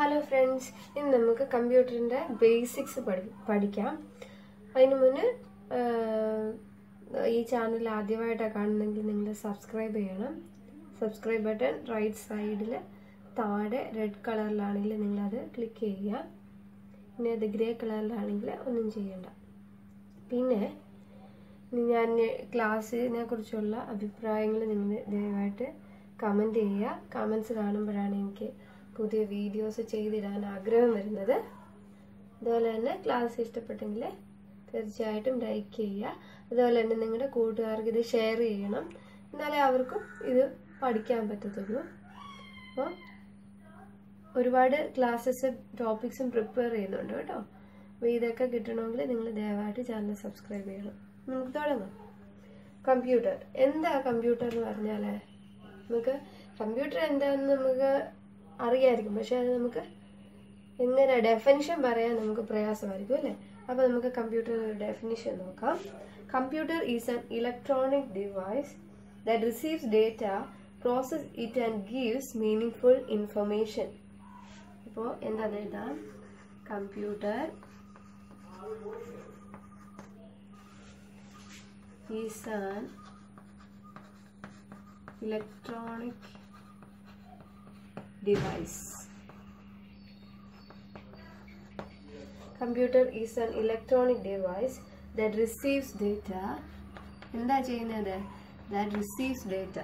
Hello friends ഇന്ന് നമുക്ക് കമ്പ്യൂട്ടറിന്റെ ബേസിക്സ് പഠി പഠിക്കാം. അതിന് മുന്നേ ഈ ചാനൽ ആദ്യമായിട്ടാണ് കാണുന്നെങ്കിൽ നിങ്ങൾ സബ്സ്ക്രൈബ് ചെയ്യണം. സബ്സ്ക്രൈബ് ബട്ടൺ റൈറ്റ് സൈഡിൽ താഴെ റെഡ് കളറിലാണെങ്കിൽ നിങ്ങളത് ക്ലിക്ക് ചെയ്യുക. പിന്നെ അത് ഗ്രേ കളറിലാണെങ്കിൽ ഒന്നും ചെയ്യണ്ട. പിന്നെ ഞാൻ ക്ലാസ്സിനെ കുറിച്ചുള്ള അഭിപ്രായങ്ങൾ നിങ്ങൾ ദയവായിട്ട് കമന്റ് ചെയ്യുക. കമൻസ് കാണുമ്പോഴാണ് എനിക്ക് പുതിയ വീഡിയോസ് ചെയ്തിടാൻ ആഗ്രഹം വരുന്നത്. അതുപോലെ തന്നെ ക്ലാസ് ഇഷ്ടപ്പെട്ടെങ്കിൽ തീർച്ചയായിട്ടും ലൈക്ക് ചെയ്യുക. അതുപോലെ തന്നെ നിങ്ങളുടെ കൂട്ടുകാർക്ക് ഇത് ഷെയർ ചെയ്യണം. എന്നാലേ അവർക്കും ഇത് പഠിക്കാൻ പറ്റത്തുള്ളൂ. അപ്പോൾ ഒരുപാട് ക്ലാസ്സസ് ടോപ്പിക്സും പ്രിപ്പയർ ചെയ്യുന്നുണ്ട് കേട്ടോ. അപ്പോൾ ഇതൊക്കെ കിട്ടണമെങ്കിൽ നിങ്ങൾ ദയവായിട്ട് ചാനൽ സബ്സ്ക്രൈബ് ചെയ്യണം. നമുക്ക് തുടങ്ങാം. കമ്പ്യൂട്ടർ എന്താ കമ്പ്യൂട്ടർ എന്ന് പറഞ്ഞാൽ നമുക്ക് കമ്പ്യൂട്ടർ എന്താണെന്ന് നമുക്ക് അറിയായിരിക്കും. പക്ഷെ അത് നമുക്ക് എങ്ങനെ ഡെഫിനിഷൻ പറയാൻ നമുക്ക് പ്രയാസമായിരിക്കും അല്ലേ? അപ്പോൾ നമുക്ക് കമ്പ്യൂട്ടറിന്റെ ഡെഫിനിഷൻ നോക്കാം. Computer is an electronic device that receives data process it and gives meaning information ഇപ്പോൾ എന്താ എഴുതാം computer is an electronic device. Computer is an electronic device that receives data. എന്താ ചെയ്യുന്നത് that receives data.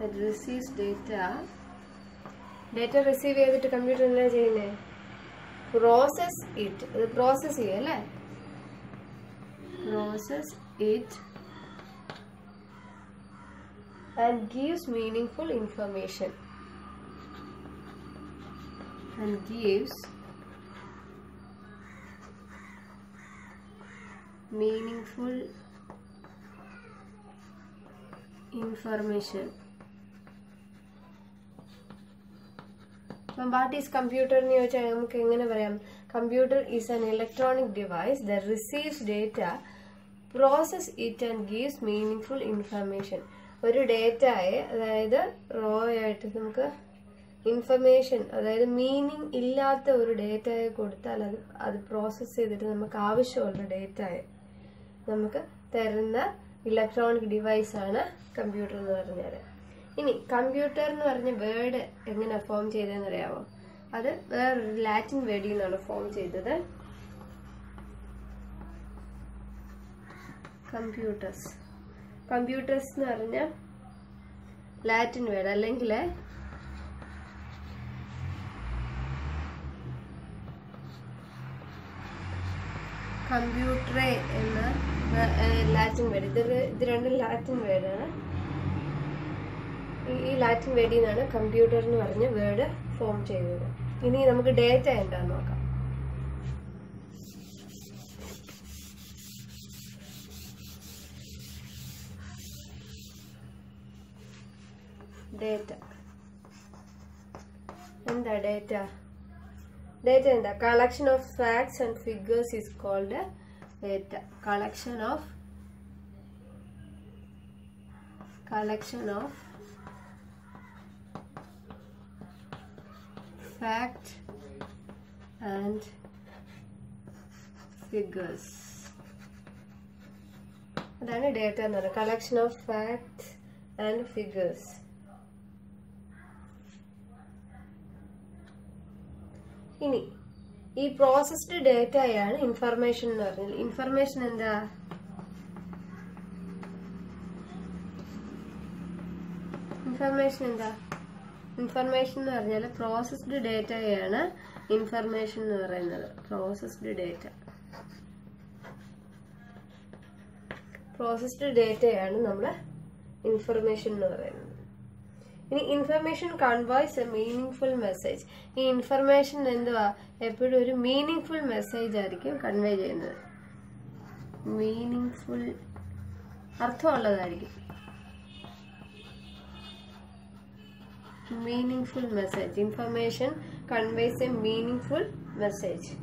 that receives data. Data receive ചെയ്തിട്ട് computer എന്താ ചെയ്യുന്നത് process it അത് process ചെയ്യുക അല്ലേ process it and gives meaningful information. And gives meaningful information. അപ്പം what is computer എന്ന് ചോദിച്ചാൽ നമുക്ക് എങ്ങനെ പറയാം? Computer is an electronic device the receives data process it and gives meaningful information ഒരു ഡേറ്റയെ അതായത് റോ ആയിട്ട് നമുക്ക് ഇൻഫർമേഷൻ അതായത് മീനിങ് ഇല്ലാത്ത ഒരു ഡേറ്റയെ കൊടുത്താൽ അത് അത് പ്രോസസ്സ് ചെയ്തിട്ട് നമുക്ക് ആവശ്യമുള്ള ഡേറ്റയെ നമുക്ക് തരുന്ന ഇലക്ട്രോണിക് ഡിവൈസാണ് കമ്പ്യൂട്ടർ എന്ന് പറഞ്ഞാൽ ഇനി കമ്പ്യൂട്ടർ എന്ന് പറഞ്ഞ വേർഡ് എങ്ങനെ ഫോം ചെയ്തതെന്ന് അറിയാമോ അത് വേറൊരു ലാറ്റിൻ വേർഡിൽ നിന്നാണ് ഫോം ചെയ്തത്. കമ്പ്യൂട്ടേഴ്സ് കമ്പ്യൂട്ടേഴ്സ് എന്ന് പറഞ്ഞ ലാറ്റിൻ വേർഡ് അല്ലെങ്കിൽ കമ്പ്യൂട്ടറെ എന്ന ലാറ്റിൻ വേർഡ് ഇത് ഇത് രണ്ടും ലാറ്റിൻ വേർഡാണ് ഈ ലാറ്റിൻ വേർഡിൽ നിന്നാണ് കമ്പ്യൂട്ടർ എന്ന് പറഞ്ഞ വേർഡ് ഫോം ചെയ്തത്. ഇനി നമുക്ക് ഡേറ്റ എന്താന്ന് നോക്കാം. ഡേറ്റ എന്താ ഡേറ്റ ഡേറ്റ എന്താ? Collection of facts and figures is called data collection of collection of fact and figures. അതാണ് ഡേറ്റ എന്ന് പറയുന്നത്. Collection of facts and figures ഇനി ഈ പ്രോസസ്ഡ് ഡേറ്റയാണ് ഇൻഫർമേഷൻ എന്ന് പറഞ്ഞത്. ഇൻഫർമേഷൻ എന്താ? ഇൻഫർമേഷൻ എന്താ? ഇൻഫർമേഷൻ എന്ന് പറഞ്ഞാൽ പ്രോസസ്ഡ് ഡേറ്റയാണ് ഇൻഫർമേഷൻ എന്ന് പറയുന്നത്. പ്രോസസ്ഡ് ഡേറ്റ പ്രോസസ്ഡ് ഡേറ്റയാണ് നമ്മൾ ഇൻഫർമേഷൻ എന്ന് പറയുന്നത്. ഇനി information conveys a meaning message ഈ ഇൻഫർമേഷൻ എന്തുവാ? എപ്പോഴും ഒരു മീനിങ് മെസ്സേജ് ആയിരിക്കും കൺവേ ചെയ്യുന്നത്. Meaningful അർത്ഥമുള്ളതായിരിക്കും. Meaningful message information conveys a meaningful message.